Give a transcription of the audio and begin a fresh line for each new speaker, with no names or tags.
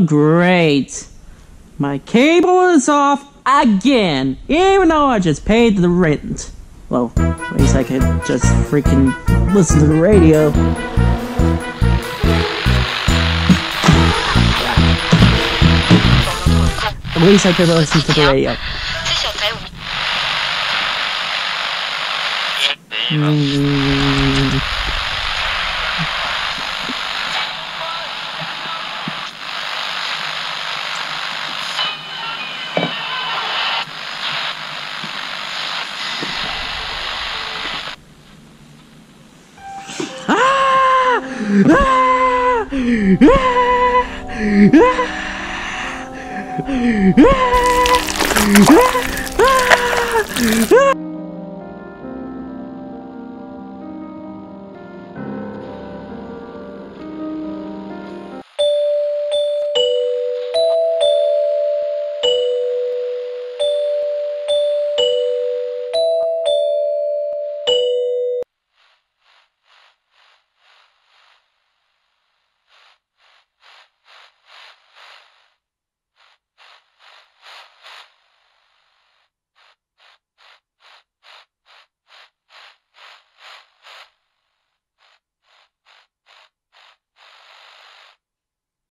Great. My cable is off again, even though I just paid the rent. Well, at least I could just freaking listen to the radio. At least I could listen to the radio. Mm -hmm. Ah!